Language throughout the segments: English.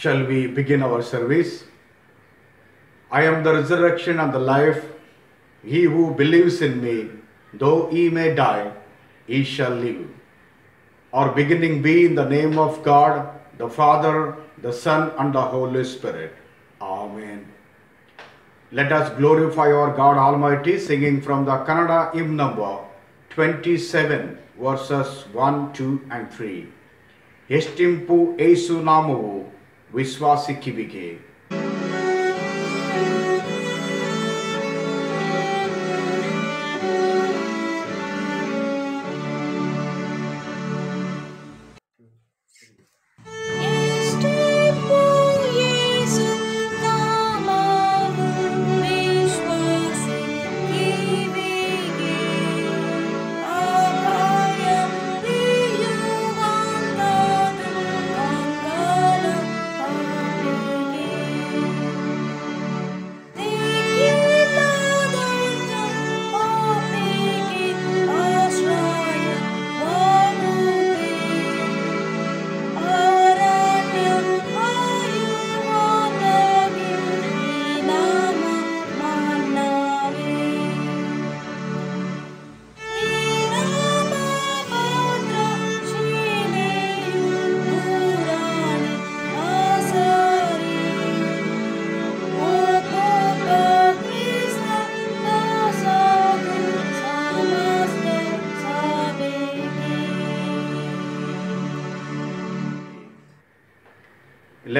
Shall we begin our service? I am the resurrection and the life. He who believes in me, though he may die, he shall live. Our beginning be in the name of God, the Father, the Son, and the Holy Spirit. Amen. Let us glorify our God Almighty, singing from the Kannada hymn number 27, verses 1, 2, and 3. ಎಷ್ಟಿಂಪು ಏಸು ನಾಮವು විශ්වාසය කිවිගේ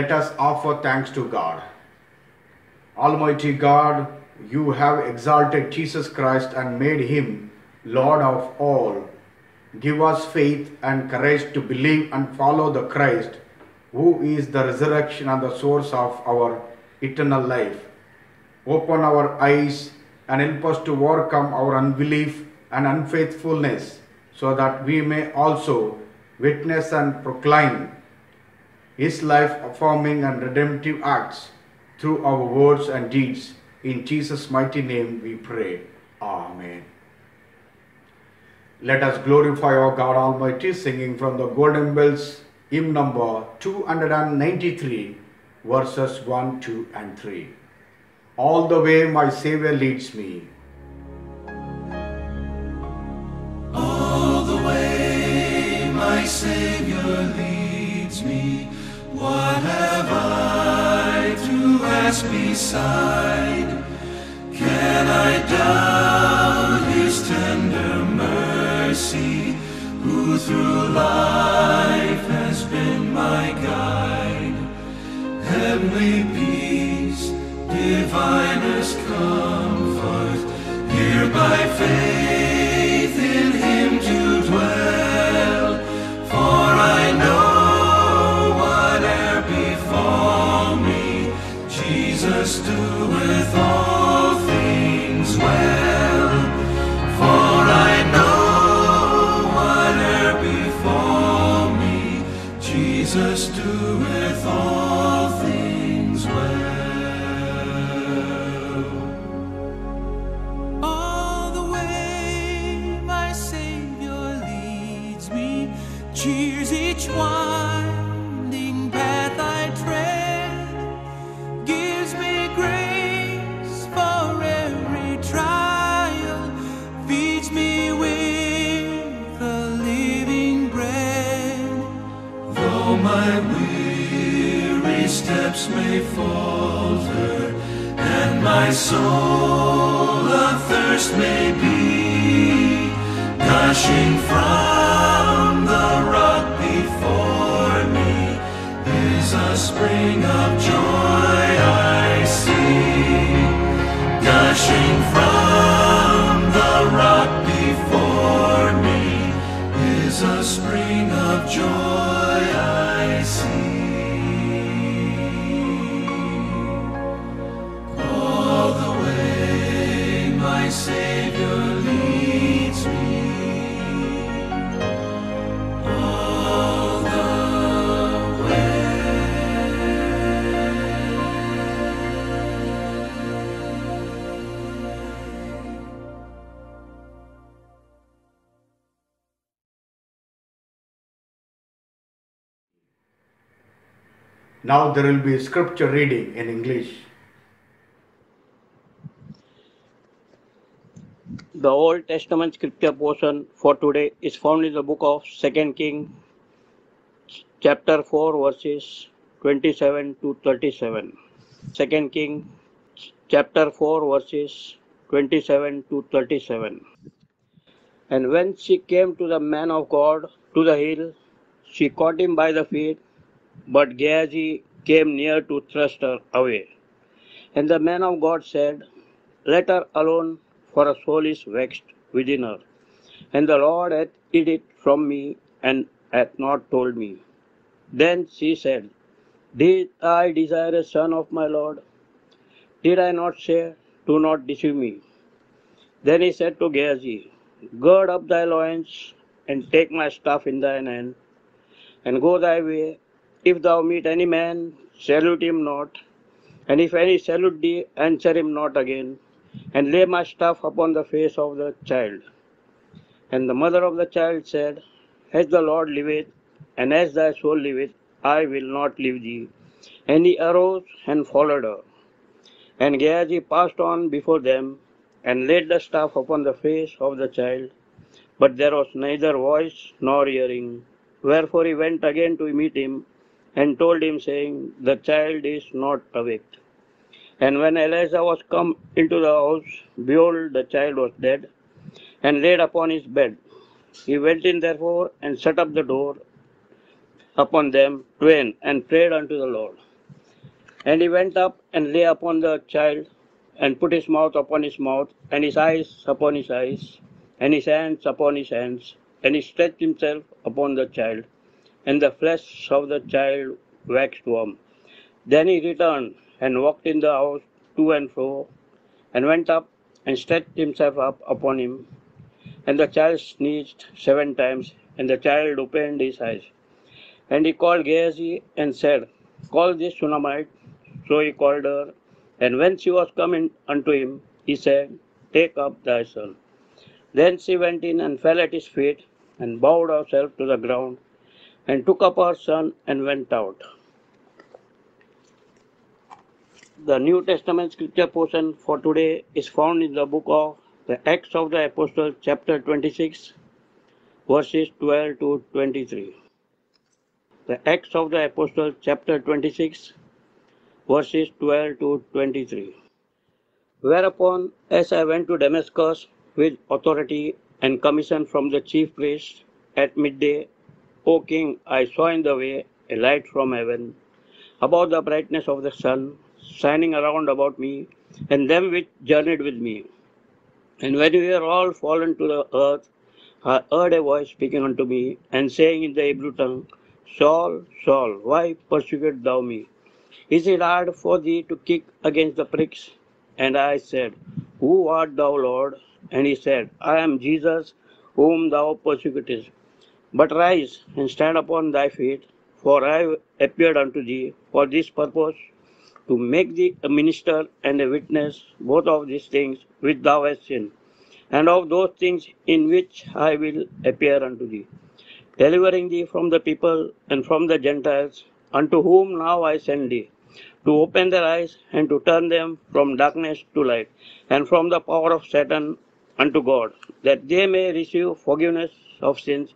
Let us offer thanks to God. Almighty God, you have exalted Jesus Christ and made him Lord of all. Give us faith and courage to believe and follow the Christ, who is the resurrection and the source of our eternal life. Open our eyes and help us to overcome our unbelief and unfaithfulness, so that we may also witness and proclaim his life affirming and redemptive acts through our words and deeds. In Jesus' mighty name we pray. Amen. Let us glorify our God Almighty, singing from the Golden Bells, hymn number 293, verses 1, 2, and 3. All the way my Savior leads me. All the way my Savior leads me. What have I to ask beside? Can I doubt His tender mercy, who through life has been my guide? Heavenly peace, divinest comfort, here by faith Jesus doeth all soul athirst may be, gushing from the rock before me. Is a spring of joy Now there will be scripture reading in English. The Old Testament scripture portion for today is found in the book of Second King, chapter 4, verses 27 to 37. Second King, chapter 4, verses 27 to 37. And when she came to the man of God to the hill, she caught him by the feet, but Gehazi came near to thrust her away. And the man of God said, Let her alone, for a soul is vexed within her. And the Lord hath hid it from me, and hath not told me. Then she said, Did I desire a son of my Lord? Did I not say, Do not deceive me? Then he said to Gehazi, Gird up thy loins, and take my staff in thine hand, and go thy way. If thou meet any man, salute him not, and if any salute thee, answer him not again, and lay my staff upon the face of the child. And the mother of the child said, As the Lord liveth, and as thy soul liveth, I will not leave thee. And he arose and followed her. And Gehazi passed on before them, and laid the staff upon the face of the child. But there was neither voice nor hearing. Wherefore he went again to meet him, and told him, saying, The child is not awake. And when Elisha was come into the house, behold, the child was dead, and laid upon his bed. He went in therefore, and shut up the door upon them twain, and prayed unto the Lord. And he went up and lay upon the child, and put his mouth upon his mouth, and his eyes upon his eyes, and his hands upon his hands. And he stretched himself upon the child, and the flesh of the child waxed warm. Then he returned and walked in the house to and fro, and went up and stretched himself up upon him. And the child sneezed seven times, and the child opened his eyes. And he called Gehazi and said, Call this Shunammite. So he called her, and when she was come in unto him, he said, Take up thy son. Then she went in and fell at his feet, and bowed herself to the ground, and took up our son and went out. The New Testament scripture portion for today is found in the book of the Acts of the Apostles, chapter 26, verses 12 to 23. The Acts of the Apostles, chapter 26, verses 12 to 23. Whereupon, as I went to Damascus with authority and commission from the chief priest at midday, O king, I saw in the way a light from heaven, about the brightness of the sun, shining around about me, and them which journeyed with me. And when we were all fallen to the earth, I heard a voice speaking unto me, and saying in the Hebrew tongue, Saul, Saul, why persecutest thou me? Is it hard for thee to kick against the pricks? And I said, Who art thou, Lord? And he said, I am Jesus, whom thou persecutest. But rise and stand upon thy feet, for I appeared unto thee for this purpose, to make thee a minister and a witness both of these things which thou hast seen, and of those things in which I will appear unto thee, delivering thee from the people and from the Gentiles, unto whom now I send thee, to open their eyes and to turn them from darkness to light, and from the power of Satan unto God, that they may receive forgiveness of sins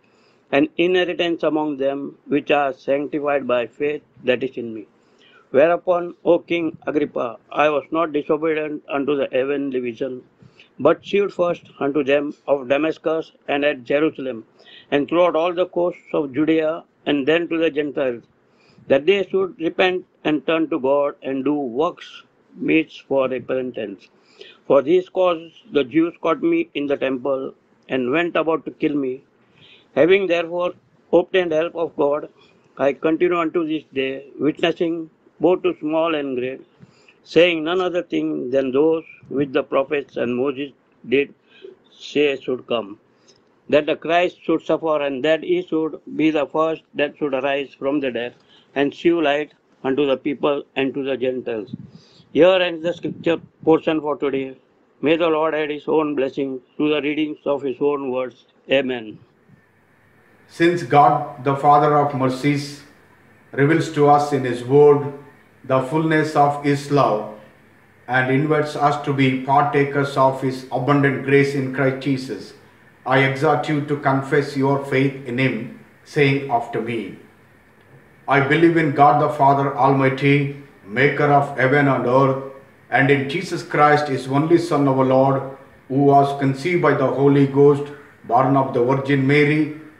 and inheritance among them which are sanctified by faith that is in me. Whereupon, O King Agrippa, I was not disobedient unto the heavenly vision, but shewed first unto them of Damascus and at Jerusalem, and throughout all the coasts of Judea, and then to the Gentiles, that they should repent and turn to God and do works meets for repentance. For these causes the Jews caught me in the temple and went about to kill me. Having therefore obtained help of God, I continue unto this day, witnessing both to small and great, saying none other thing than those which the prophets and Moses did say should come, that the Christ should suffer, and that he should be the first that should arise from the dead, and shew light unto the people and to the Gentiles. Here ends the scripture portion for today. May the Lord add his own blessing to the readings of his own words. Amen. Since God, the Father of mercies, reveals to us in His Word the fullness of His love and invites us to be partakers of His abundant grace in Christ Jesus. I exhort you to confess your faith in Him, saying after me, I believe in God the Father Almighty, maker of heaven and earth, and in Jesus Christ, His only Son, of our Lord, who was conceived by the Holy Ghost, born of the Virgin Mary,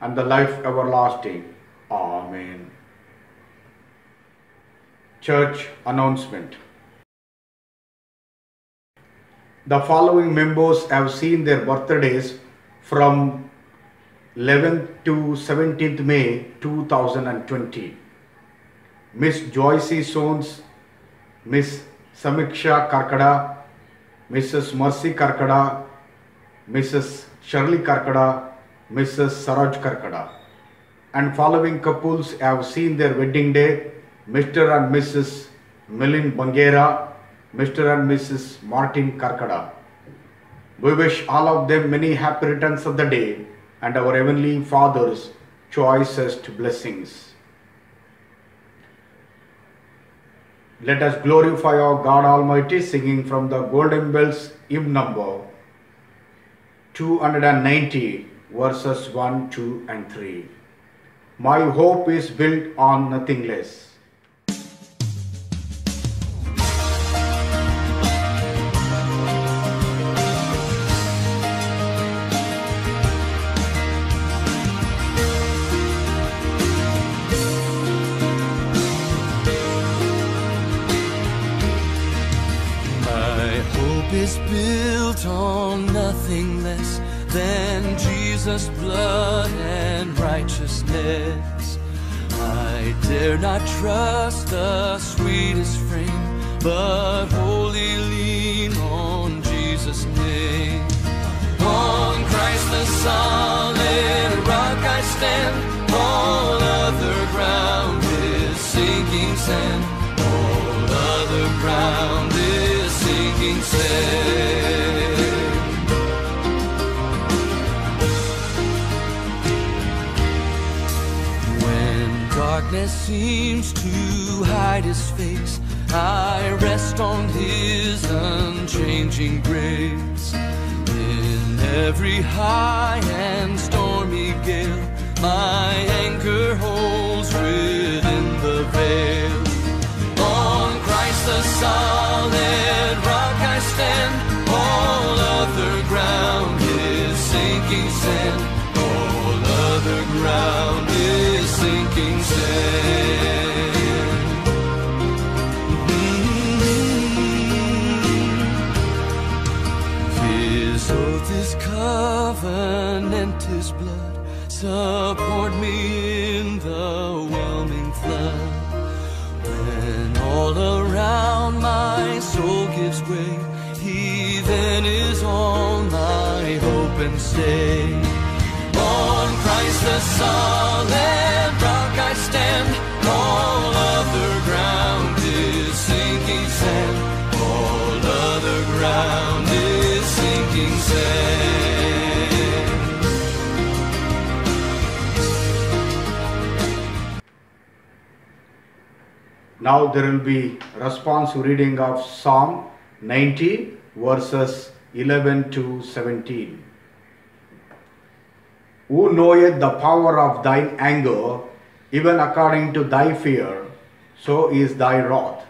and the life everlasting. Amen. Church announcement. The following members have seen their birthdays from 11th to 17th May 2020. Miss Joycey Sones, Miss Samiksha Karkada, Mrs. Mercy Karkada, Mrs. Shirley Karkada, Mrs. Saraj Karkada. And following couples have seen their wedding day, Mr. and Mrs. Milin Bangera, Mr. and Mrs. Martin Karkada. We wish all of them many happy returns of the day and our Heavenly Father's choicest blessings. Let us glorify our God Almighty singing from the Golden Bells hymn number 290 verses 1, 2 and 3. My hope is built on nothing less. Not trust the sweetest frame, but wholly lean on Jesus' name. On Christ the solid rock I stand, all other ground is sinking sand. Darkness seems to hide his face, I rest on his unchanging grace. In every high and stormy gale, my anchor holds within the veil. On Christ the solid rock solid rock I stand, all other ground is sinking sand. All other ground is sinking sand. Now there will be responsive reading of Psalm 90 verses 11 to 17. Who knoweth the power of thine anger, even according to thy fear, so is thy wrath.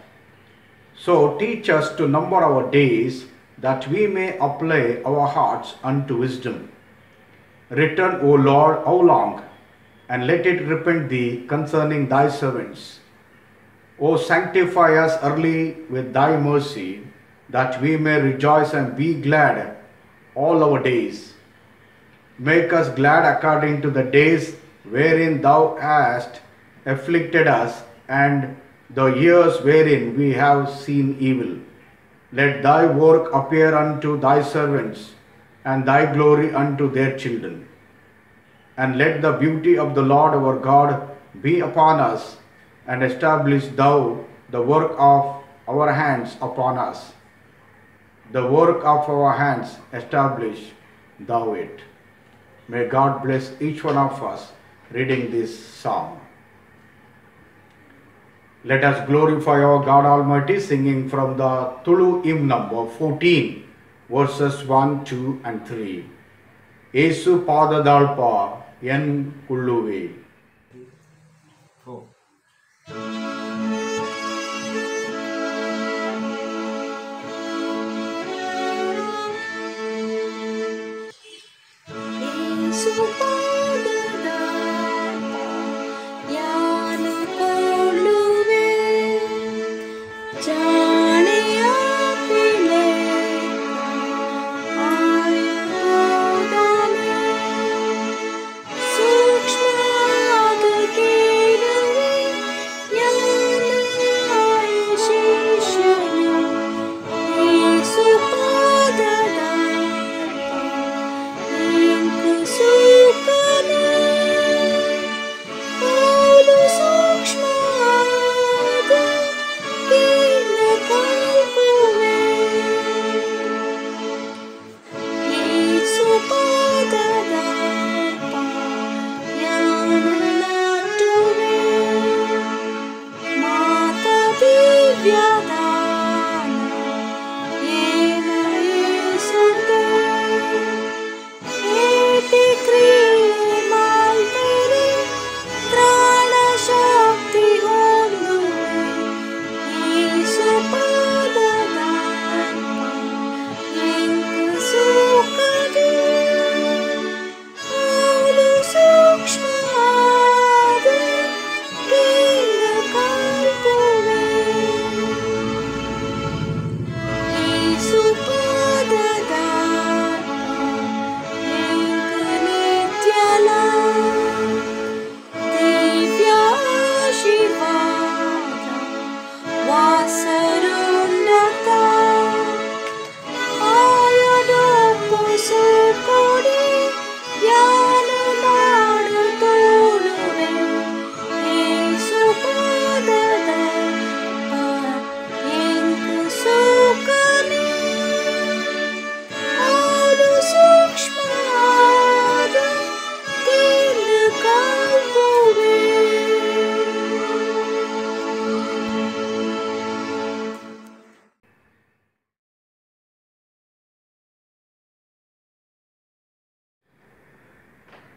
So teach us to number our days, that we may apply our hearts unto wisdom. Return, O Lord, how long? And let it repent thee concerning thy servants. O sanctify us early with thy mercy, that we may rejoice and be glad all our days. Make us glad according to the days wherein thou hast afflicted us, and the years wherein we have seen evil. Let thy work appear unto thy servants, and thy glory unto their children. And let the beauty of the Lord our God be upon us, and establish thou the work of our hands upon us. The work of our hands establish thou it. May God bless each one of us reading this psalm. Let us glorify our God Almighty singing from the Tulu hymn number 14, verses 1, 2 and 3. Esu பாததாழ்பா N குள்ளுவே Oh.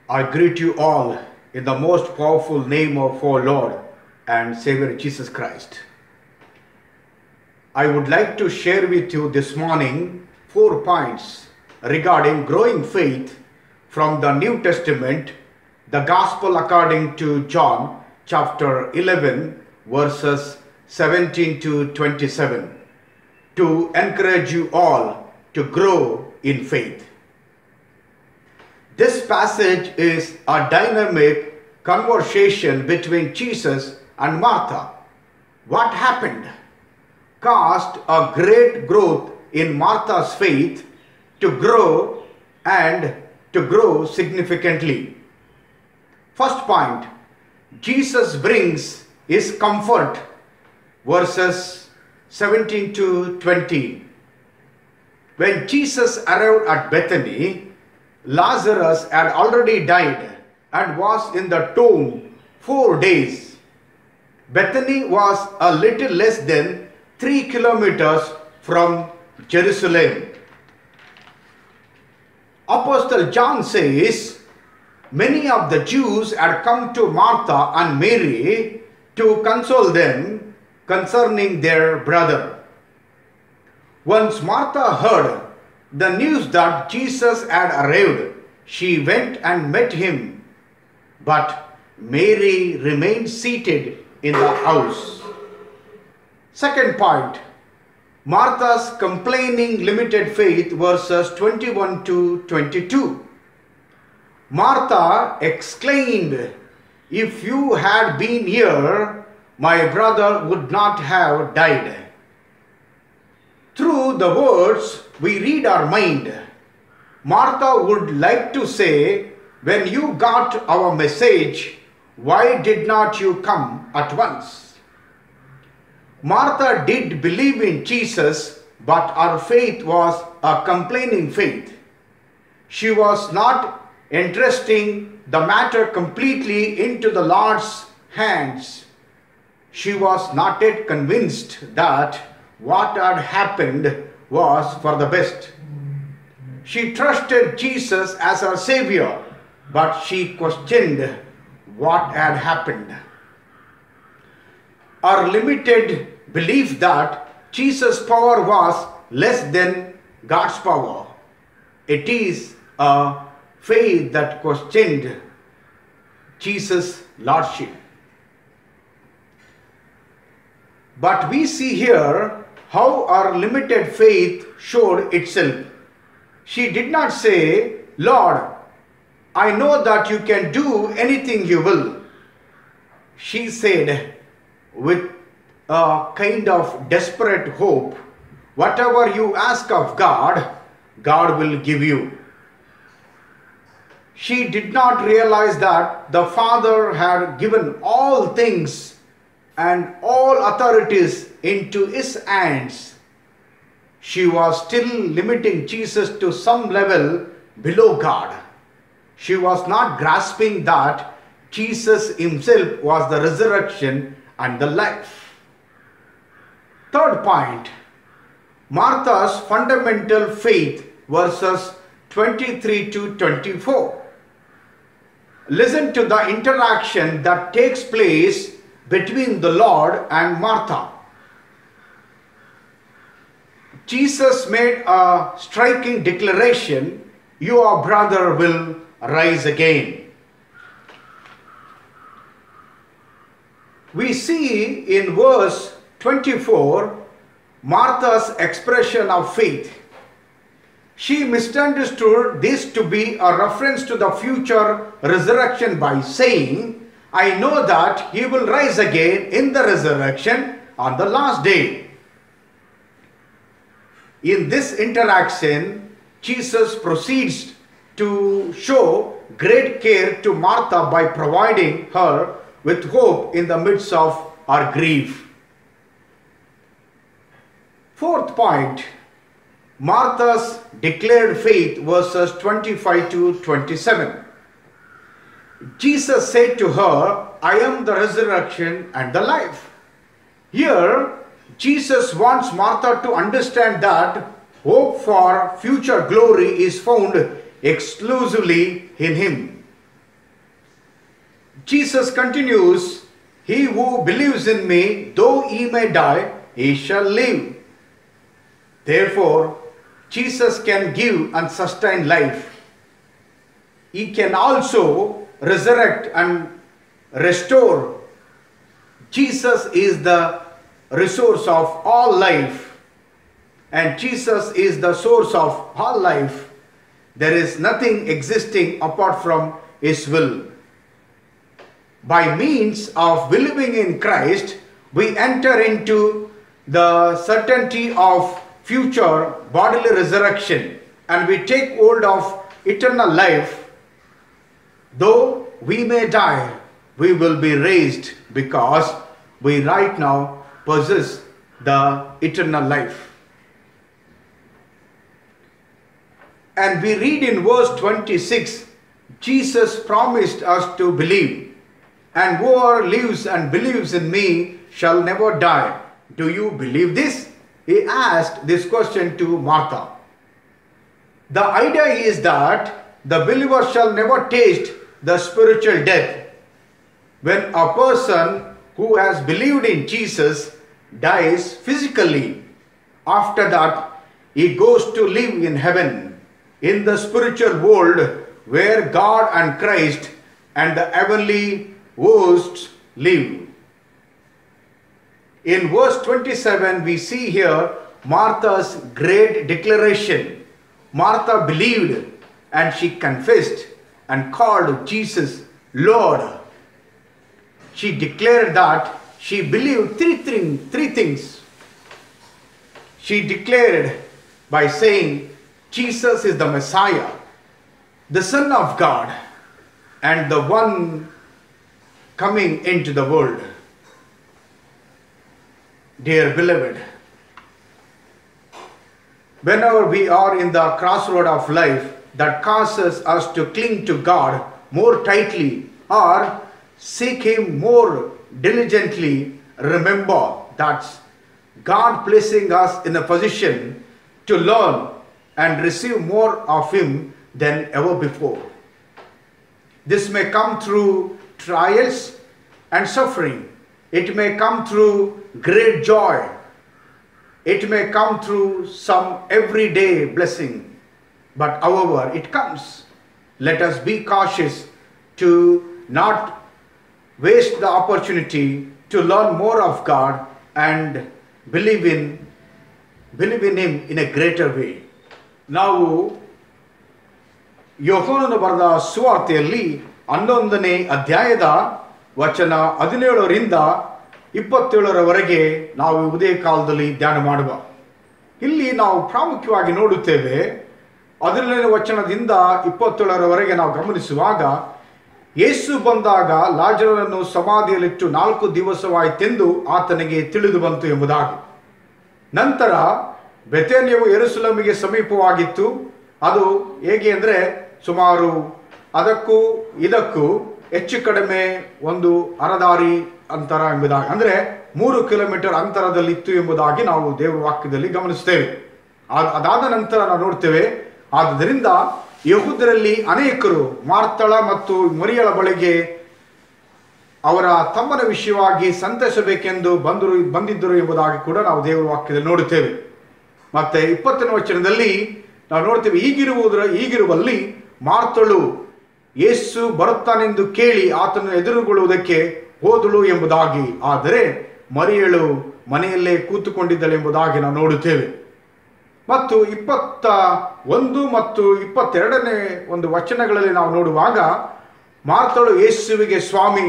I greet you all in the most powerful name of our Lord and Savior Jesus Christ. I would like to share with you this morning four points regarding growing faith from the New Testament, the Gospel according to John chapter 11, verses 17 to 27, to encourage you all to grow in faith. This passage is a dynamic conversation between Jesus and Martha. What happened? Caused a great growth in Martha's faith to grow and to grow significantly. First point Jesus brings his comfort, verses 17 to 20. When Jesus arrived at Bethany, Lazarus had already died and was in the tomb four days. Bethany was a little less than three kilometers from Jerusalem. Apostle John says, Many of the Jews had come to Martha and Mary to console them concerning their brother. Once Martha heard the news that Jesus had arrived, she went and met him. But Mary remained seated in the house. Second point Martha's complaining limited faith, verses 21 to 22. Martha exclaimed, If you had been here, my brother would not have died. Through the words, we read our mind. Martha would like to say, When you got our message, why did not you come at once? Martha did believe in Jesus, but her faith was a complaining faith. She was not entrusting the matter completely into the Lord's hands. She was not yet convinced that what had happened was for the best. She trusted Jesus as her Savior, but she questioned what had happened. Her limited belief that Jesus' power was less than God's power. It is a faith that questioned Jesus' Lordship. But we see here how our limited faith showed itself. She did not say, Lord, I know that you can do anything you will. She said, with a kind of desperate hope, whatever you ask of God, God will give you. She did not realize that the Father had given all things and all authorities into his hands. She was still limiting Jesus to some level below God. She was not grasping that Jesus himself was the resurrection and the life. Third point Martha's fundamental faith verses 23 to 24. Listen to the interaction that takes place between the Lord and Martha. Jesus made a striking declaration Your brother will rise again. We see in verse 24 Martha's expression of faith. She misunderstood this to be a reference to the future resurrection by saying, I know that he will rise again in the resurrection on the last day. In this interaction, Jesus proceeds to show great care to Martha by providing her with hope in the midst of her grief. Fourth point Martha's declared faith, verses 25 to 27. Jesus said to her, I am the resurrection and the life. Here, Jesus wants Martha to understand that hope for future glory is found exclusively in Him. Jesus continues, He who believes in me, though he may die, he shall live. Therefore, Jesus can give and sustain life. He can also resurrect and restore. Jesus is the resource of all life, and Jesus is the source of all life. There is nothing existing apart from His will. By means of believing in Christ, we enter into the certainty of future bodily resurrection and we take hold of eternal life. Though we may die, we will be raised because we right now possess the eternal life. And we read in verse 26 Jesus promised us to believe, and whoever lives and believes in me shall never die. Do you believe this? He asked this question to Martha. The idea is that the believer shall never taste the spiritual death. When a person who has believed in Jesus dies physically, after that he goes to live in heaven, in the spiritual world where God and Christ and the heavenly hosts live. In verse 27, we see here Martha's great declaration. Martha believed and she confessed and called Jesus Lord. She declared that she believed three, thing, three things. She declared by saying, Jesus is the Messiah, the Son of God, and the one coming into the world. Dear beloved, whenever we are in the crossroad of life that causes us to cling to God more tightly or seek Him more diligently, remember that God placing us in a position to learn and receive more of Him than ever before. This may come through trials and suffering. It may come through great joy. It may come through some everyday blessing. But however it comes, let us be cautious to not waste the opportunity to learn more of God and believe in believe in Him in a greater way. ನಾವು ಯೋಹೋನನ್ನು ಬರೆದ ಸುವಾರ್ತೆಯಲ್ಲಿ ಹನ್ನೊಂದನೇ ಅಧ್ಯಾಯದ ವಚನ ಹದಿನೇಳರಿಂದ ಇಪ್ಪತ್ತೇಳರವರೆಗೆ ನಾವು ಉದಯ ಕಾಲದಲ್ಲಿ ಧ್ಯಾನ ಮಾಡುವ ಇಲ್ಲಿ ನಾವು ಪ್ರಾಮುಖ್ಯವಾಗಿ ನೋಡುತ್ತೇವೆ, ಹದಿನೇಳನೇ ವಚನದಿಂದ ಇಪ್ಪತ್ತೇಳರವರೆಗೆ ನಾವು ಗಮನಿಸುವಾಗ ಯೇಸು ಬಂದಾಗ ಲಾಜರನನ್ನು ಸಮಾಧಿಯಲ್ಲಿಟ್ಟು ನಾಲ್ಕು ದಿವಸವಾಯಿತೆಂದು ಆತನಿಗೆ ತಿಳಿದು ಬಂತು ಎಂಬುದಾಗಿ. ನಂತರ ಬೆತೇನ್ಯವು ಎರುಸುಲಮಿಗೆ ಸಮೀಪವಾಗಿತ್ತು. ಅದು ಹೇಗೆ ಅಂದರೆ ಸುಮಾರು ಅದಕ್ಕೂ ಇದಕ್ಕೂ ಹೆಚ್ಚು ಕಡಿಮೆ ಒಂದು ಅರದಾರಿ ಅಂತರ ಎಂಬುದಾಗಿ, ಅಂದರೆ ಮೂರು ಕಿಲೋಮೀಟರ್ ಅಂತರದಲ್ಲಿತ್ತು ಎಂಬುದಾಗಿ ನಾವು ದೇವರ ವಾಕ್ಯದಲ್ಲಿ ಗಮನಿಸ್ತೇವೆ ಅದಾದ ನಂತರ ನಾವು ನೋಡ್ತೇವೆ. ಆದುದರಿಂದ ಯಹೂದರಲ್ಲಿ ಅನೇಕರು ಮಾರ್ತಳ ಮತ್ತು ಮರಿಯಳ ಬಳಿಗೆ ಅವರ ತಮ್ಮನ ವಿಷಯವಾಗಿ ಸಂತೈಸಬೇಕೆಂದು ಬಂದರು, ಬಂದಿದ್ದರು ಎಂಬುದಾಗಿ ಕೂಡ ನಾವು ದೇವರ ವಾಕ್ಯದಲ್ಲಿ ನೋಡುತ್ತೇವೆ. ಮತ್ತೆ ಇಪ್ಪತ್ತನೇ ವಚನದಲ್ಲಿ ನಾವು ನೋಡ್ತೇವೆ ಈಗಿರುವುದರ, ಈಗಿರುವಲ್ಲಿ ಮಾರ್ತಳು, ಯೇಸು ಬರುತ್ತಾನೆಂದು ಕೇಳಿ ಆತನು ಎದುರುಗೊಳ್ಳುವುದಕ್ಕೆ ಹೋದಳು ಎಂಬುದಾಗಿ. ಆದರೆ ಮರಿಯಳು ಮನೆಯಲ್ಲೇ ಕೂತುಕೊಂಡಿದ್ದಳೆಂಬುದಾಗಿ ನಾವು ನೋಡುತ್ತೇವೆ. ಮತ್ತು ಇಪ್ಪತ್ತ ಒಂದು ಮತ್ತು ಇಪ್ಪತ್ತೆರಡನೇ ಒಂದು ವಚನಗಳಲ್ಲಿ ನಾವು ನೋಡುವಾಗ ಮಾರ್ತಳು ಯೇಸುವಿಗೆ, ಸ್ವಾಮಿ,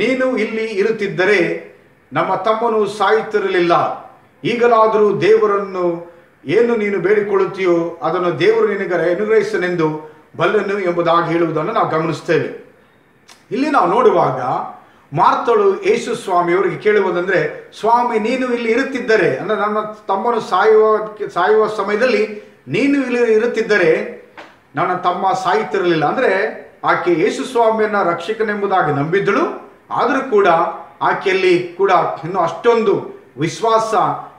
ನೀನು ಇಲ್ಲಿ ಇರುತ್ತಿದ್ದರೆ ನಮ್ಮ ತಮ್ಮನು ಸಾಯುತ್ತಿರಲಿಲ್ಲ. ಈಗಲಾದರೂ ದೇವರನ್ನು ಏನು ನೀನು ಬೇಡಿಕೊಳ್ಳುತ್ತೀಯೋ ಅದನ್ನು ದೇವರು ನಿನಗೆ ಅನುಗ್ರಹಿಸನೆಂದು ಬಲ್ಲನು ಎಂಬುದಾಗಿ ಹೇಳುವುದನ್ನು ನಾವು ಗಮನಿಸ್ತೇವೆ ಇಲ್ಲಿ ನಾವು ನೋಡುವಾಗ ಮಾರ್ತಳು ಯೇಸು ಸ್ವಾಮಿಯವರಿಗೆ ಕೇಳುವುದಂದ್ರೆ, ಸ್ವಾಮಿ, ನೀನು ಇಲ್ಲಿ ಇರುತ್ತಿದ್ದರೆ, ಅಂದ್ರೆ ನನ್ನ ತಮ್ಮನು ಸಾಯುವ ಸಾಯುವ ಸಮಯದಲ್ಲಿ, ನೀನು ಇಲ್ಲಿ ಇರುತ್ತಿದ್ದರೆ ನನ್ನ ತಮ್ಮ ಸಾಯುತ್ತಿರಲಿಲ್ಲ. ಅಂದ್ರೆ, ಆಕೆ ಯೇಸು ಸ್ವಾಮಿಯನ್ನ ರಕ್ಷಕನೆಂಬುದಾಗಿ ನಂಬಿದ್ದಳು. ಆದರೂ ಕೂಡ ಆಕೆಯಲ್ಲಿ ಕೂಡ ಇನ್ನು ಅಷ್ಟೊಂದು ವಿಶ್ವಾಸ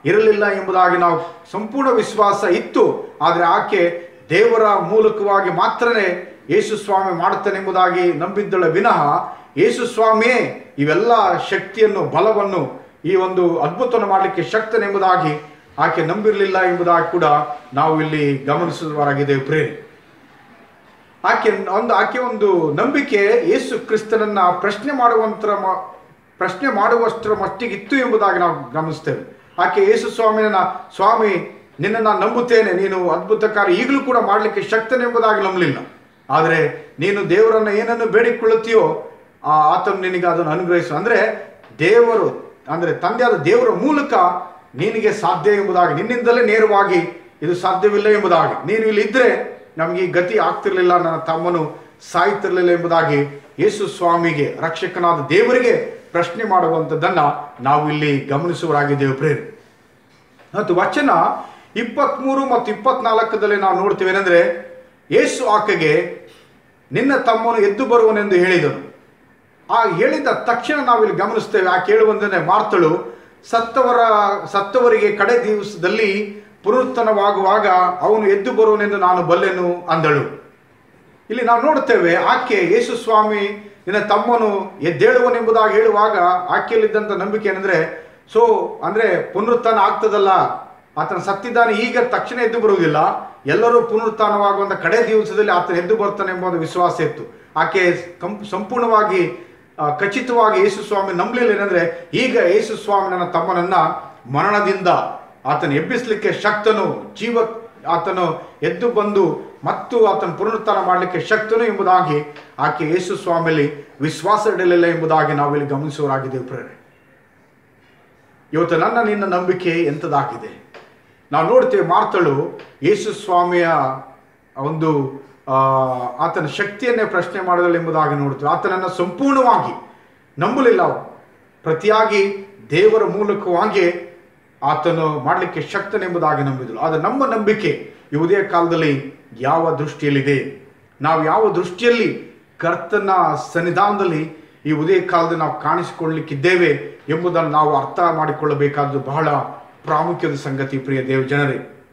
ಇರಲಿಲ್ಲ ಎಂಬುದಾಗಿ ನಾವು ಸಂಪೂರ್ಣ ವಿಶ್ವಾಸ ಇತ್ತು. ಆದರೆ ಆಕೆ ದೇವರ ಮೂಲಕವಾಗಿ ಮಾತ್ರನೇ ಯೇಸು ಸ್ವಾಮಿ ಮಾಡುತ್ತಾನೆಂಬುದಾಗಿ ನಂಬಿದ್ದಳ. ವಿನಃ ಯೇಸು ಸ್ವಾಮಿಯೇ ಇವೆಲ್ಲ ಶಕ್ತಿಯನ್ನು, ಬಲವನ್ನು, ಈ ಒಂದು ಅದ್ಭುತವನ್ನು ಮಾಡಲಿಕ್ಕೆ ಶಕ್ತನೆಂಬುದಾಗಿ ಆಕೆ ನಂಬಿರಲಿಲ್ಲ ಎಂಬುದಾಗಿ ಕೂಡ ನಾವು ಇಲ್ಲಿ ಗಮನಿಸುವವರಾಗಿದೆ ಪ್ರೇರಿ ಆಕೆ ಒಂದು ಆಕೆ ಒಂದು ನಂಬಿಕೆ ಯೇಸು ಕ್ರಿಸ್ತನನ್ನು ಪ್ರಶ್ನೆ ಮಾಡುವಂತರ ಪ್ರಶ್ನೆ ಮಾಡುವಷ್ಟರ ಮಟ್ಟಿಗಿತ್ತು ಎಂಬುದಾಗಿ ನಾವು ಗಮನಿಸ್ತೇವೆ. ಆಕೆ ಯೇಸು ಸ್ವಾಮಿಯನ್ನ, ಸ್ವಾಮಿ, ನಿನ್ನನ್ನು ನಾನು ನಂಬುತ್ತೇನೆ, ನೀನು ಅದ್ಭುತಕಾರಿ ಈಗಲೂ ಕೂಡ ಮಾಡಲಿಕ್ಕೆ ಶಕ್ತನೆಂಬುದಾಗಿ ನಂಬಲಿಲ್ಲ. ಆದರೆ ನೀನು ದೇವರನ್ನ ಏನನ್ನು ಬೇಡಿಕೊಳ್ಳುತ್ತೀಯೋ ಆ ಆತನ ನಿನಗೆ ಅದನ್ನು ಅನುಗ್ರಹಿಸು. ಅಂದ್ರೆ ದೇವರು, ಅಂದ್ರೆ ತಂದೆಯಾದ ದೇವರ ಮೂಲಕ ನಿನಗೆ ಸಾಧ್ಯ ಎಂಬುದಾಗಿ, ನಿನ್ನಿಂದಲೇ ನೇರವಾಗಿ ಇದು ಸಾಧ್ಯವಿಲ್ಲ ಎಂಬುದಾಗಿ. ನೀನು ಇಲ್ಲಿ ಇದ್ದರೆ ನಮಗೆ ಈ ಗತಿ ಆಗ್ತಿರ್ಲಿಲ್ಲ, ನನ್ನ ತಮ್ಮನು ಸಾಯ್ತಿರ್ಲಿಲ್ಲ ಎಂಬುದಾಗಿ ಯೇಸು ಸ್ವಾಮಿಗೆ, ರಕ್ಷಕನಾದ ದೇವರಿಗೆ ಪ್ರಶ್ನೆ ಮಾಡುವಂಥದ್ದನ್ನು ನಾವು ಇಲ್ಲಿ ಗಮನಿಸುವರಾಗಿದ್ದೇವೆ ಪ್ರೇರಿ. ಮತ್ತು ವಚನ ಇಪ್ಪತ್ಮೂರು ಮತ್ತು ಇಪ್ಪತ್ನಾಲ್ಕದಲ್ಲಿ ನಾವು ನೋಡ್ತೇವೆ ಏನಂದ್ರೆ, ಯೇಸು ಆಕೆಗೆ, ನಿನ್ನ ತಮ್ಮನು ಎದ್ದು ಬರುವನೆಂದು ಹೇಳಿದನು. ಆ ಹೇಳಿದ ತಕ್ಷಣ ನಾವಿಲ್ಲಿ ಗಮನಿಸ್ತೇವೆ. ಆ ಕೇಳುವಂದನೆ ಮಾರ್ತಳು, ಸತ್ತವರ, ಸತ್ತವರಿಗೆ ಕಡೆ ದಿವಸದಲ್ಲಿ ಪುನರುತ್ಥಾನವಾಗುವಾಗ ಅವನು ಎದ್ದು ಬರುವನೆಂದು ನಾನು ಬಲ್ಲೆನು ಅಂದಳು. ಇಲ್ಲಿ ನಾವು ನೋಡುತ್ತೇವೆ, ಆಕೆ ಯೇಸು ಸ್ವಾಮಿ, ನಿನ್ನ ತಮ್ಮನು ಎದ್ದೇಳುವನೆಂಬುದಾಗಿ ಹೇಳುವಾಗ ಆಕೆಯಲ್ಲಿದ್ದಂಥ ನಂಬಿಕೆ ಏನಂದ್ರೆ, ಸೊ, ಅಂದ್ರೆ ಪುನರುತ್ಥಾನ ಆಗ್ತದಲ್ಲ, ಆತನ ಸತ್ತಿದ್ದಾನೆ, ಈಗ ತಕ್ಷಣ ಎದ್ದು ಬರುವುದಿಲ್ಲ. ಎಲ್ಲರೂ ಪುನರುತ್ಥಾನವಾಗುವಂಥ ಕಡೆ ದಿವಸದಲ್ಲಿ ಆತನ ಎದ್ದು ಬರ್ತಾನೆ ಎಂಬ ವಿಶ್ವಾಸ ಇತ್ತು. ಆಕೆ ಸಂಪೂರ್ಣವಾಗಿ ಖಚಿತವಾಗಿ ಯೇಸು ಸ್ವಾಮಿ ನಂಬಲಿಲ್ಲ ಏನಂದ್ರೆ, ಈಗ ಯೇಸು ಸ್ವಾಮಿ ನನ್ನ ತಮ್ಮನನ್ನ ಮರಣದಿಂದ ಆತನ ಎಬ್ಬಿಸಲಿಕ್ಕೆ ಶಕ್ತನು, ಜೀವ ಆತನು ಎದ್ದು ಬಂದು ಮತ್ತು ಆತನ ಪುನರುತ್ಥಾನ ಮಾಡಲಿಕ್ಕೆ ಶಕ್ತನು ಎಂಬುದಾಗಿ ಆಕೆ ಯೇಸು ಸ್ವಾಮಿಯಲ್ಲಿ ವಿಶ್ವಾಸ ಇಡಲಿಲ್ಲ ಎಂಬುದಾಗಿ ನಾವಿಲ್ಲಿ ಗಮನಿಸುವರಾಗಿದ್ದೇವೆ ಪ್ರೇರೆ. ಇವತ್ತು ನನ್ನ ನಿನ್ನ ನಂಬಿಕೆ ಎಂಥದ್ದಾಗಿದೆ? ನಾವು ನೋಡ್ತೇವೆ ಮಾರ್ತಳು ಯೇಸು ಸ್ವಾಮಿಯ ಒಂದು ಆತನ ಶಕ್ತಿಯನ್ನೇ ಪ್ರಶ್ನೆ ಮಾಡಲು ಎಂಬುದಾಗಿ ನೋಡ್ತೀವಿ ಆತನನ್ನು ಸಂಪೂರ್ಣವಾಗಿ ನಂಬಲಿಲ್ಲ ಅವನು. ಪ್ರತಿಯಾಗಿ ದೇವರ ಮೂಲಕವಾಗಿ ಆತನು ಮಾಡಲಿಕ್ಕೆ ಶಕ್ತನೆಂಬುದಾಗಿ ನಂಬಿದಳು. ಆದರೆ ನಮ್ಮ ನಂಬಿಕೆ ಈ ಕಾಲದಲ್ಲಿ ಯಾವ ದೃಷ್ಟಿಯಲ್ಲಿದೆ? ನಾವು ಯಾವ ದೃಷ್ಟಿಯಲ್ಲಿ ಕರ್ತನ ಸನ್ನಿಧಾನದಲ್ಲಿ ಈ ಉದಯ ಕಾಲದಲ್ಲಿ ನಾವು ಕಾಣಿಸಿಕೊಳ್ಳಲಿಕ್ಕಿದ್ದೇವೆ ಎಂಬುದನ್ನು ನಾವು ಅರ್ಥ ಮಾಡಿಕೊಳ್ಳಬೇಕಾದ್ದು ಬಹಳ ಪ್ರಾಮುಖ್ಯದ ಸಂಗತಿ, ಪ್ರಿಯ ದೇವ ಜನರೇ.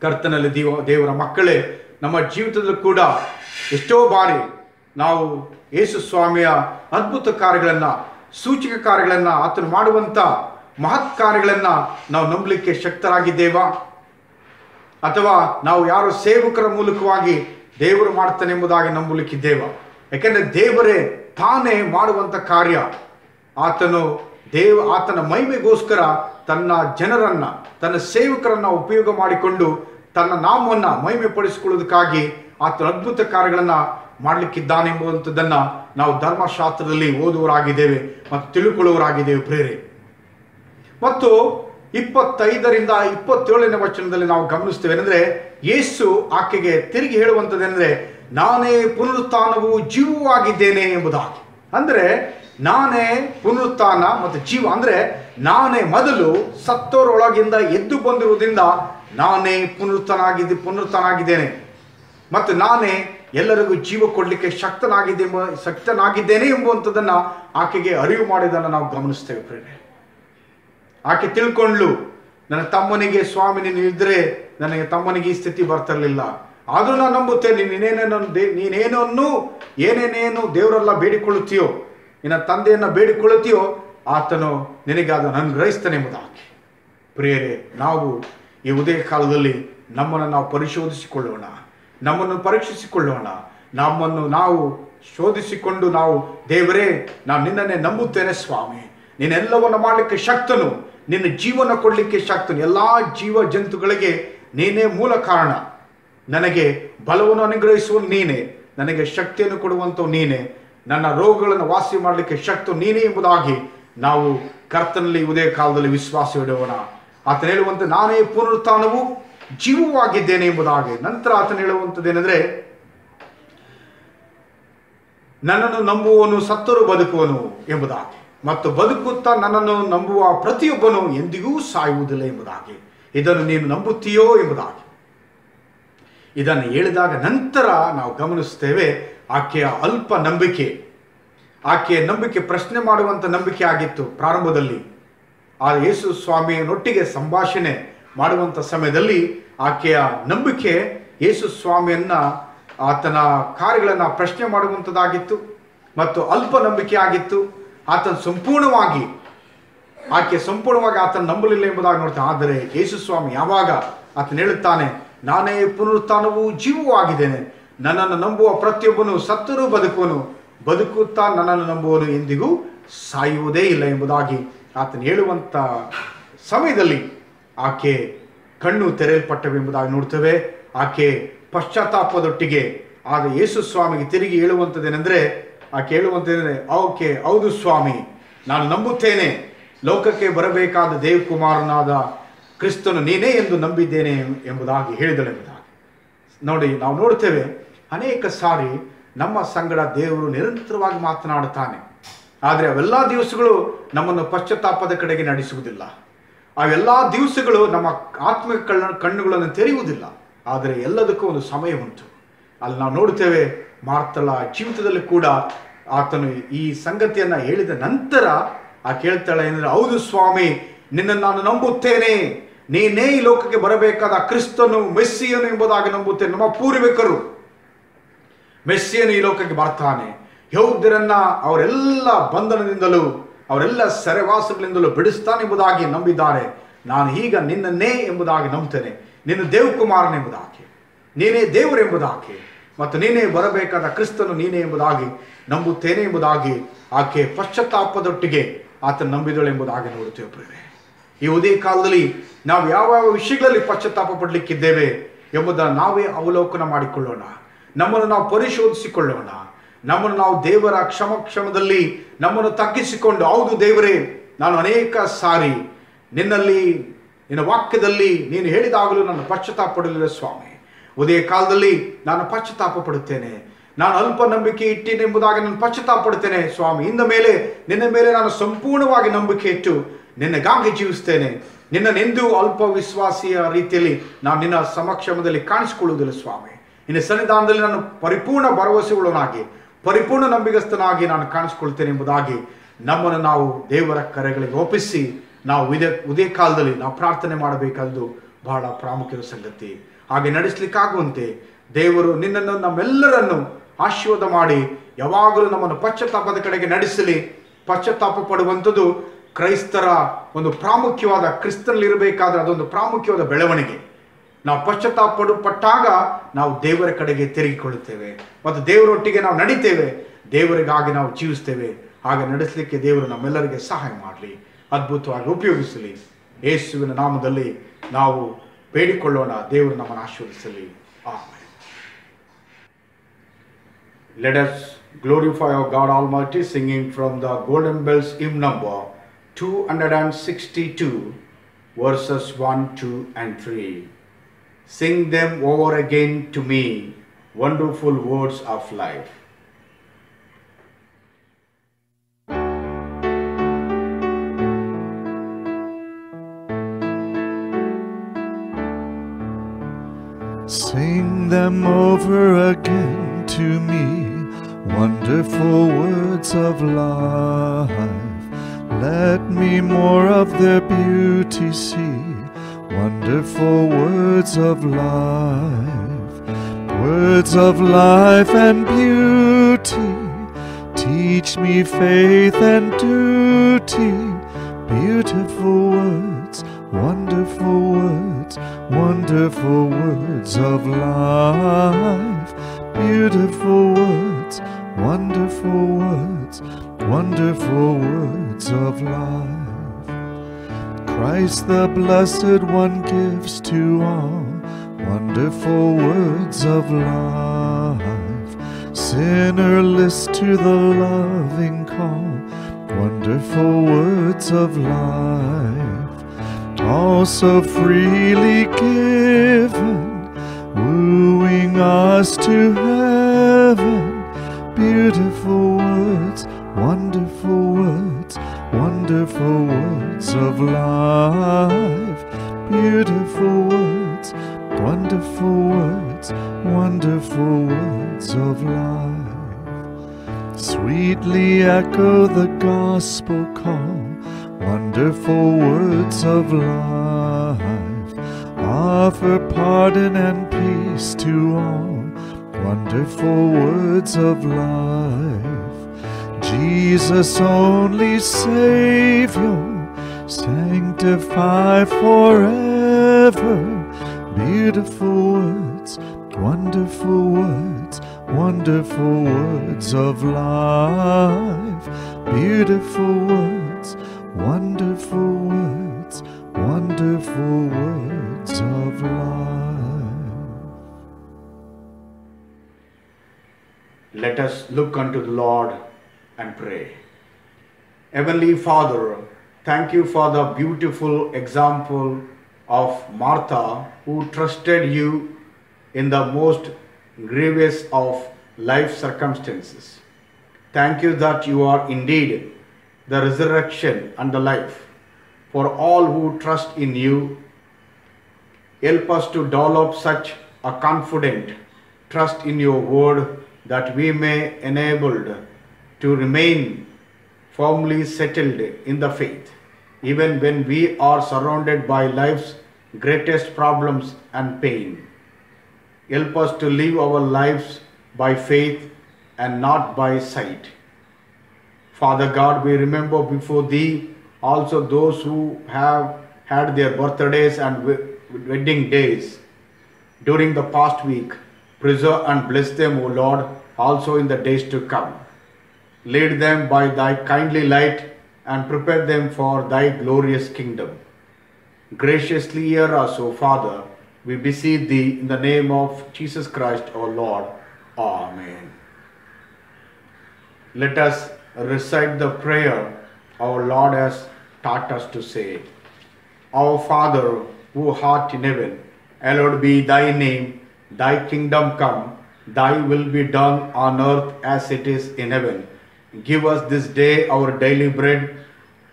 ಕರ್ತನಲ್ಲಿ ದೇವ, ದೇವರ ಮಕ್ಕಳೇ ನಮ್ಮ ಜೀವಿತದಲ್ಲೂ ಕೂಡ ಎಷ್ಟೋ ಬಾರಿ ನಾವು ಯೇಸು ಸ್ವಾಮಿಯ ಅದ್ಭುತ ಕಾರ್ಯಗಳನ್ನು, ಸೂಚಕ ಕಾರ್ಯಗಳನ್ನು, ಆತನು ಮಾಡುವಂಥ ಮಹತ್ ಕಾರ್ಯಗಳನ್ನು ನಾವು ನಂಬಲಿಕ್ಕೆ ಶಕ್ತರಾಗಿದ್ದೇವಾ? ಅಥವಾ ನಾವು ಯಾರು ಸೇವಕರ ಮೂಲಕವಾಗಿ ದೇವರು ಮಾಡ್ತಾನೆ ಎಂಬುದಾಗಿ ನಂಬಲಿಕ್ಕಿದ್ದೇವ? ಯಾಕೆಂದರೆ ದೇವರೇ ತಾನೇ ಮಾಡುವಂಥ ಕಾರ್ಯ. ಆತನು ದೇವ, ಆತನ ಮಹಿಮೆಗೋಸ್ಕರ ತನ್ನ ಜನರನ್ನ, ತನ್ನ ಸೇವಕರನ್ನ ಉಪಯೋಗ ಮಾಡಿಕೊಂಡು ತನ್ನ ನಾಮವನ್ನು ಮಹಿಮೆ ಪಡಿಸಿಕೊಳ್ಳೋದಕ್ಕಾಗಿ ಆತನ ಅದ್ಭುತ ಕಾರ್ಯಗಳನ್ನು ಮಾಡಲಿಕ್ಕಿದ್ದಾನೆ ಎಂಬುವಂಥದ್ದನ್ನು ನಾವು ಧರ್ಮಶಾಸ್ತ್ರದಲ್ಲಿ ಓದುವರಾಗಿದ್ದೇವೆ ಮತ್ತು ತಿಳ್ಕೊಳ್ಳುವರಾಗಿದ್ದೇವೆ ಪ್ರೇರೆ ಮತ್ತು ಇಪ್ಪತ್ತೈದರಿಂದ ಇಪ್ಪತ್ತೇಳನೇ ವಚನದಲ್ಲಿ ನಾವು ಗಮನಿಸ್ತೇವೆ ಅಂದರೆ ಯೇಸು ಆಕೆಗೆ ತಿರುಗಿ ಹೇಳುವಂಥದ್ದೇನೆಂದರೆ ನಾನೇ ಪುನರುತ್ಥಾನವು ಜೀವವಾಗಿದ್ದೇನೆ ಎಂಬುದಾಗಿ. ಅಂದರೆ, ನಾನೇ ಪುನರುತ್ಥಾನ ಮತ್ತು ಜೀವ, ಅಂದರೆ ನಾನೇ ಮೊದಲು ಸತ್ತೋರೊಳಗಿಂದ ಎದ್ದು ಬಂದಿರುವುದರಿಂದ ನಾನೇ ಪುನರುತ್ಥಾನಾಗಿದ್ದೆ ಪುನರ್ತನಾಗಿದ್ದೇನೆ ಮತ್ತು ನಾನೇ ಎಲ್ಲರಿಗೂ ಜೀವ ಕೊಡಲಿಕ್ಕೆ ಶಕ್ತನಾಗಿದ್ದೆ ಎಂಬ ಶಕ್ತನಾಗಿದ್ದೇನೆ ಎಂಬುವಂಥದ್ದನ್ನು ಆಕೆಗೆ ಅರಿವು ಮಾಡಿದ್ದನ್ನು ನಾವು ಗಮನಿಸ್ತೇವೆ ಪ್ರೇರಣೆ ಆಕೆ ತಿಳ್ಕೊಂಡ್ಲು ನನ್ನ ತಮ್ಮನಿಗೆ ಸ್ವಾಮಿ, ನೀನು ಇದ್ರೆ ನನಗೆ ತಮ್ಮನಿಗೆ ಈ ಸ್ಥಿತಿ ಬರ್ತಿರಲಿಲ್ಲ. ಆದರೂ ನಾನು ನಂಬುತ್ತೇನೆ ನೀನೇನೇನೋ ದೇ ನೀನೇನನ್ನು, ಏನೇನೇನು ದೇವರೆಲ್ಲ ಬೇಡಿಕೊಳ್ಳುತ್ತೀಯೋ, ನಿನ್ನ ತಂದೆಯನ್ನು ಬೇಡಿಕೊಳ್ಳುತ್ತೀಯೋ, ಆತನು ನಿನಗೆ ಅದನ್ನು ಅನುಗ್ರಹಿಸ್ತಾನೆ ಎಂಬುದಾಗಿ ಪ್ರಿಯರೇ, ನಾವು ಈ ಉದಯ ಕಾಲದಲ್ಲಿ ನಮ್ಮನ್ನು ನಾವು ಪರಿಶೋಧಿಸಿಕೊಳ್ಳೋಣ, ನಮ್ಮನ್ನು ಪರೀಕ್ಷಿಸಿಕೊಳ್ಳೋಣ, ನಮ್ಮನ್ನು ನಾವು ಶೋಧಿಸಿಕೊಂಡು ನಾವು, ದೇವರೇ, ನಾನು ನಿನ್ನನ್ನೇ ನಂಬುತ್ತೇನೆ ಸ್ವಾಮಿ. ನೀನೆಲ್ಲವನ್ನು ಮಾಡಲಿಕ್ಕೆ ಶಕ್ತನು, ನಿನ್ನ ಜೀವನ ಕೊಡಲಿಕ್ಕೆ ಶಕ್ತನು. ಎಲ್ಲ ಜೀವ ಜಂತುಗಳಿಗೆ ನೀನೇ ಮೂಲ ಕಾರಣ. ನನಗೆ ಬಲವನ್ನು ಅನುಗ್ರಹಿಸುವ ನೀನೇ, ನನಗೆ ಶಕ್ತಿಯನ್ನು ಕೊಡುವಂಥವು ನೀನೇ, ನನ್ನ ರೋಗಗಳನ್ನು ವಾಸಿ ಮಾಡಲಿಕ್ಕೆ ಶಕ್ತು ನೀನೇ ಎಂಬುದಾಗಿ ನಾವು ಕರ್ತನಲ್ಲಿ ಉದಯ ಕಾಲದಲ್ಲಿ ವಿಶ್ವಾಸ ಇಡೋಣ ಆತನ ಹೇಳುವಂತೆ ನಾನೇ ಪುನರುತ್ಥಾನವು ಜೀವವಾಗಿದ್ದೇನೆ ಎಂಬುದಾಗಿ. ನಂತರ ಆತನ ಹೇಳುವಂಥದ್ದೇನೆಂದರೆ ನನ್ನನ್ನು ನಂಬುವನು ಸತ್ತರು ಬದುಕುವನು ಎಂಬುದಾಗಿ. ಮತ್ತು ಬದುಕುತ್ತಾ ನನ್ನನ್ನು ನಂಬುವ ಪ್ರತಿಯೊಬ್ಬನು ಎಂದಿಗೂ ಸಾಯುವುದಿಲ್ಲ ಎಂಬುದಾಗಿ. ಇದನ್ನು ನೀನು ನಂಬುತ್ತೀಯೋ ಎಂಬುದಾಗಿ. ಇದನ್ನು ಹೇಳಿದಾಗ ನಂತರ ನಾವು ಗಮನಿಸ್ತೇವೆ ಆಕೆಯ ಅಲ್ಪ ನಂಬಿಕೆ ಆಕೆಯ ನಂಬಿಕೆ ಪ್ರಶ್ನೆ ಮಾಡುವಂಥ ನಂಬಿಕೆ ಆಗಿತ್ತು ಪ್ರಾರಂಭದಲ್ಲಿ. ಆ ಯೇಸು ಸ್ವಾಮಿಯನೊಟ್ಟಿಗೆ ಸಂಭಾಷಣೆ ಮಾಡುವಂಥ ಸಮಯದಲ್ಲಿ ಆಕೆಯ ನಂಬಿಕೆ ಯೇಸು ಸ್ವಾಮಿಯನ್ನ ಆತನ ಕಾರ್ಯಗಳನ್ನು ಪ್ರಶ್ನೆ ಮಾಡುವಂಥದ್ದಾಗಿತ್ತು ಮತ್ತು ಅಲ್ಪ ನಂಬಿಕೆ ಆಗಿತ್ತು. ಆತನ ಸಂಪೂರ್ಣವಾಗಿ, ಆಕೆ ಸಂಪೂರ್ಣವಾಗಿ ಆತನ ನಂಬಲಿಲ್ಲ ಎಂಬುದಾಗಿ ನೋಡ್ತಾನೆ ಆದರೆ ಯೇಸು ಸ್ವಾಮಿ ಯಾವಾಗ ಆತನ ಹೇಳುತ್ತಾನೆ, ನಾನೇ ಪುನರುತ್ಥಾನವೂ ಜೀವವೂ ಆಗಿದ್ದೇನೆ. ನನ್ನನ್ನು ನಂಬುವ ಪ್ರತಿಯೊಬ್ಬನು ಸತ್ತರೂ ಬದುಕುವನು. ಬದುಕುತ್ತಾ ನನ್ನನ್ನು ನಂಬುವನು ಎಂದಿಗೂ ಸಾಯುವುದೇ ಇಲ್ಲ ಎಂಬುದಾಗಿ ಆತನ ಹೇಳುವಂಥ ಸಮಯದಲ್ಲಿ ಆಕೆ ಕಣ್ಣು ತೆರೆಯಲ್ಪಟ್ಟವೆಂಬುದಾಗಿ ನೋಡ್ತೇವೆ ಆಕೆ ಪಶ್ಚಾತ್ತಾಪದೊಟ್ಟಿಗೆ ಆದ ಯೇಸು ಸ್ವಾಮಿಗೆ ತಿರುಗಿ ಹೇಳುವಂಥದ್ದೇನೆಂದರೆ, ಆಕೆ ಹೇಳುವಂಥದ್ದೇನೆಂದರೆ, ಓಕೆ, ಹೌದು ಸ್ವಾಮಿ, ನಾನು ನಂಬುತ್ತೇನೆ. ಲೋಕಕ್ಕೆ ಬರಬೇಕಾದ ದೇವಕುಮಾರನಾದ ಕ್ರಿಸ್ತನು ನೀನೇ ಎಂದು ನಂಬಿದ್ದೇನೆ ಎಂಬುದಾಗಿ ಹೇಳಿದಳೆಂಬುದಾಗಿ ನೋಡಿ, ನಾವು ನೋಡ್ತೇವೆ ಅನೇಕ ಸಾರಿ ನಮ್ಮ ಸಂಗಡ ದೇವರು ನಿರಂತರವಾಗಿ ಮಾತನಾಡುತ್ತಾನೆ. ಆದರೆ ಅವೆಲ್ಲ ದಿವಸಗಳು ನಮ್ಮನ್ನು ಪಶ್ಚಾತ್ತಾಪದ ಕಡೆಗೆ ನಡೆಸುವುದಿಲ್ಲ. ಅವೆಲ್ಲ ದಿವಸಗಳು ನಮ್ಮ ಆತ್ಮಿಕ ಕಣ್ಣ ಕಣ್ಣುಗಳನ್ನು ತೆರೆಯುವುದಿಲ್ಲ. ಆದರೆ ಎಲ್ಲದಕ್ಕೂ ಒಂದು ಸಮಯ ಉಂಟು. ಅಲ್ಲಿ ನಾವು ನೋಡ್ತೇವೆ ಮಾರ್ತಳ ಜೀವಿತದಲ್ಲಿ ಕೂಡ ಆತನು ಈ ಸಂಗತಿಯನ್ನ ಹೇಳಿದ ನಂತರ ಆ ಕೇಳ್ತಾಳೆ ಅಂದರೆ ಹೌದು ಸ್ವಾಮಿ, ನಿನ್ನನ್ನು ನಾನು ನಂಬುತ್ತೇನೆ. ನೀನೇ ಈ ಲೋಕಕ್ಕೆ ಬರಬೇಕಾದ ಕ್ರಿಸ್ತನು, ಮೆಸ್ಸಿಯನು ಎಂಬುದಾಗಿ ನಂಬುತ್ತೇನೆ. ನಮ್ಮ ಪೂರ್ವಿಕರು. ಮೆಸ್ಸಿಯನು ಈ ಲೋಕಕ್ಕೆ ಬರ್ತಾನೆ. ಯಹೂದ್ಯರನ್ನ ಅವರೆಲ್ಲ ಬಂಧನದಿಂದಲೂ, ಅವರೆಲ್ಲ ಸೆರೆವಾಸಗಳಿಂದಲೂ ಬಿಡಿಸ್ತಾನೆ ಎಂಬುದಾಗಿ ನಂಬಿದ್ದಾರೆ. ನಾನು ಈಗ ನಿನ್ನನ್ನೇ ಎಂಬುದಾಗಿ ನಂಬ್ತೇನೆ ನಿನ್ನ ದೇವಕುಮಾರನೆಂಬುದಾಗಿ ನೀನೇ ದೇವರೆಂಬುದಾಗಿ ಮತ್ತು ನೀನೇ ಬರಬೇಕಾದ ಕ್ರಿಸ್ತನು ನೀನೇ ಎಂಬುದಾಗಿ ನಂಬುತ್ತೇನೆ ಎಂಬುದಾಗಿ ಆಕೆ ಪಶ್ಚಾತ್ತಾಪದೊಟ್ಟಿಗೆ ಆತ ನಂಬಿದಳು ಎಂಬುದಾಗಿ ನೋಡುತ್ತೇವೆ ಪ್ರೇರೆ ಈ ಉದಯ ಕಾಲದಲ್ಲಿ ನಾವು ಯಾವ ಯಾವ ವಿಷಯಗಳಲ್ಲಿ ಪಶ್ಚಾತ್ತಾಪ ಪಡಲಿಕ್ಕಿದ್ದೇವೆ ಎಂಬುದನ್ನು ನಾವೇ ಅವಲೋಕನ ಮಾಡಿಕೊಳ್ಳೋಣ. ನಮ್ಮನ್ನು ನಾವು ಪರಿಶೋಧಿಸಿಕೊಳ್ಳೋಣ. ನಮ್ಮನ್ನು ನಾವು ದೇವರ ಕ್ಷಮ ಕ್ಷಮದಲ್ಲಿ ನಮ್ಮನ್ನು ತಗ್ಗಿಸಿಕೊಂಡು, ಹೌದು ದೇವರೇ, ನಾನು ಅನೇಕ ಸಾರಿ ನಿನ್ನಲ್ಲಿ, ನಿನ್ನ ವಾಕ್ಯದಲ್ಲಿ ನೀನು ಹೇಳಿದಾಗಲೂ ನಾನು ಪಶ್ಚಾತ್ತಾಪ ಸ್ವಾಮಿ. ಉದಯ ಕಾಲದಲ್ಲಿ ನಾನು ಪಶ್ಚಾತ್ತಾಪ ಪಡುತ್ತೇನೆ. ನಾನು ಅಲ್ಪ ನಂಬಿಕೆ ಇಟ್ಟೇನೆಂಬುದಾಗಿ ನಾನು ಪಶ್ಚಾತ್ತಾಪ ಪಡುತ್ತೇನೆ. ಸ್ವಾಮಿ, ಇಂದ ಮೇಲೆ ನಿನ್ನ ಮೇಲೆ ನಾನು ಸಂಪೂರ್ಣವಾಗಿ ನಂಬಿಕೆ ಇಟ್ಟು ನಿನ್ನಗಾಗಿ ಜೀವಿಸ್ತೇನೆ ನಿನ್ನನೆಂದೂ ಅಲ್ಪ ವಿಶ್ವಾಸಿಯ ರೀತಿಯಲ್ಲಿ ನಾನು ನಿನ್ನ ಸಮಕ್ಷಮದಲ್ಲಿ ಕಾಣಿಸಿಕೊಳ್ಳುವುದಿಲ್ಲ ಸ್ವಾಮಿ. ನಿನ್ನ ಸನ್ನಿಧಾನದಲ್ಲಿ ನಾನು ಪರಿಪೂರ್ಣ ಭರವಸೆಗಳನ್ನಾಗಿ ಪರಿಪೂರ್ಣ ನಂಬಿಗಸ್ತನಾಗಿ ನಾನು ಕಾಣಿಸ್ಕೊಳ್ತೇನೆ ಎಂಬುದಾಗಿ ನಮ್ಮನ್ನು ನಾವು ದೇವರ ಕರೆಗಳಿಗೆ ಒಪ್ಪಿಸಿ ನಾವು ಇದೇ ಉದಯ ಕಾಲದಲ್ಲಿ ನಾವು ಪ್ರಾರ್ಥನೆ ಮಾಡಬೇಕಾದ್ದು ಬಹಳ ಪ್ರಾಮುಖ್ಯದ ಸಂಗತಿ. ಹಾಗೆ ನಡೆಸಲಿಕ್ಕಾಗುವಂತೆ ದೇವರು ನಿನ್ನನ್ನು ನಮ್ಮೆಲ್ಲರನ್ನು ಆಶೀರ್ವಾದ ಮಾಡಿ ಯಾವಾಗಲೂ ನಮ್ಮನ್ನು ಪಶ್ಚಾತ್ತಾಪದ ಕಡೆಗೆ ನಡೆಸಲಿ. ಪಶ್ಚಾತ್ತಾಪ ಪಡುವಂಥದ್ದು ಕ್ರೈಸ್ತರ ಒಂದು ಪ್ರಾಮುಖ್ಯವಾದ ಕ್ರಿಸ್ತನಲ್ಲಿರಬೇಕಾದ್ರೆ ಅದೊಂದು ಪ್ರಾಮುಖ್ಯವಾದ ಬೆಳವಣಿಗೆ. ನಾವು ಪಶ್ಚಾತ್ತಾಪ ಪಟ್ಟಾಗ ನಾವು ದೇವರ ಕಡೆಗೆ ತಿರುಗಿಕೊಳ್ಳುತ್ತೇವೆ ಮತ್ತು ದೇವರೊಟ್ಟಿಗೆ ನಾವು ನಡಿತೇವೆ ದೇವರಿಗಾಗಿ ನಾವು ಜೀವಿಸ್ತೇವೆ. ಹಾಗೆ ನಡೆಸಲಿಕ್ಕೆ ದೇವರು ನಮ್ಮೆಲ್ಲರಿಗೆ ಸಹಾಯ ಮಾಡಲಿ ಅದ್ಭುತವಾಗಿ ಉಪಯೋಗಿಸಲಿ. ಯೇಸುವಿನ ನಾಮದಲ್ಲಿ ನಾವು ಬೇಡಿಕೊಳ್ಳೋಣ ದೇವರು ನಮ್ಮನ್ನು ಆಶೀರ್ವದಿಸಲಿ. ಆಮೇಲೆ Let us glorify our God Almighty singing from the Golden Bells hymn number 262 verses 1, 2 and 3. Sing them over again to me, wonderful words of life. Sing them over again to me, wonderful words of life. Let me more of their beauty see, wonderful words of life. Words of life and beauty, teach me faith and duty. Beautiful words, wonderful words, wonderful words of life. Beautiful words, wonderful words, wonderful words of life. Christ the Blessed One gives to all wonderful words of life. Sinner, list to the loving call, wonderful words of life. Also freely given, wooing us to heaven. Beautiful words, wonderful words, wonderful words of life. Beautiful words, wonderful words, wonderful words of life. Sweetly echo the gospel call, wonderful words of life. Offer pardon and peace to all, wonderful words of life. Jesus, only Savior, sanctify forever. Beautiful words, wonderful words, wonderful words of life. Beautiful words, wonderful words, wonderful words of life. Let us look unto the Lord and pray. Heavenly Father, thank you for the beautiful example of Martha who trusted you in the most grievous of life circumstances. Thank you that you are indeed the resurrection and the life for all who trust in you. Help us to develop such a confident trust in your word that we may enabled to remain firmly settled in the faith even when we are surrounded by life's greatest problems and pain. Help us to live our lives by faith and not by sight. Father God, we remember before Thee also those who have had their birthdays and wedding days during the past week. Preserve and bless them, O Lord, also in the days to come. Lead them by Thy kindly light and prepare them for Thy glorious kingdom. Graciously hear us, O Father, we beseech Thee in the name of Jesus Christ, our Lord. Amen. Let us recite the prayer our Lord has taught us to say, Our Father, who art in heaven, hallowed be thy name, thy kingdom come, thy will be done on earth as it is in heaven. Give us this day our daily bread,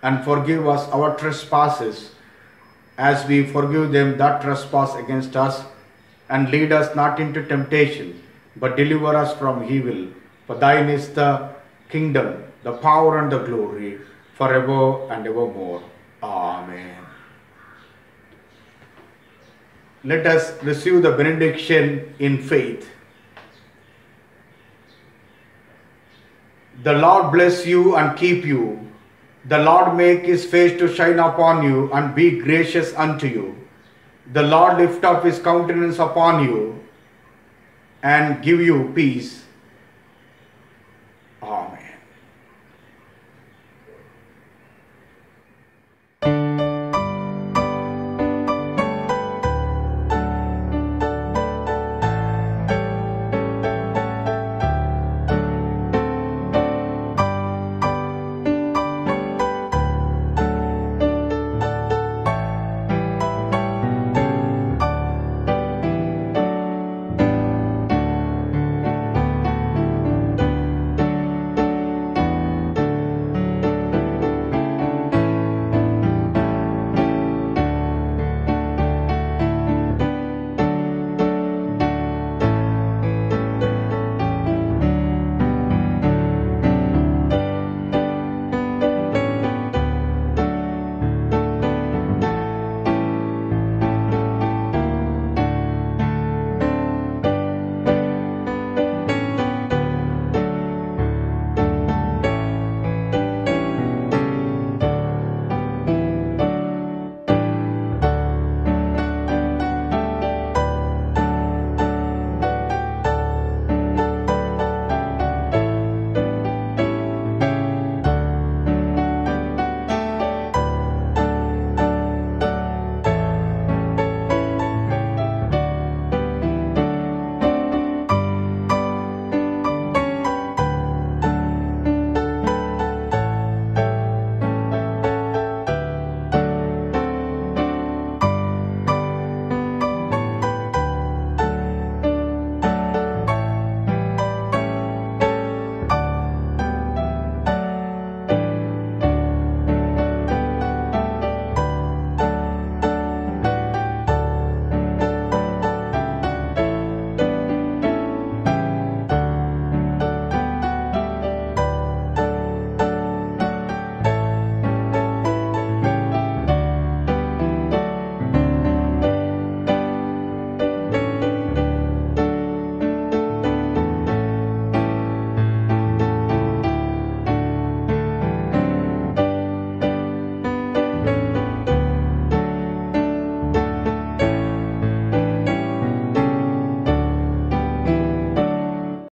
and forgive us our trespasses, as we forgive them that trespass against us. And lead us not into temptation, but deliver us from evil. For thine is the kingdom, the power, and the glory, forever and evermore. Amen. Let us receive the benediction in faith. The Lord bless you and keep you. The Lord make his face to shine upon you and be gracious unto you. The Lord lift up his countenance upon you and give you peace. Amen.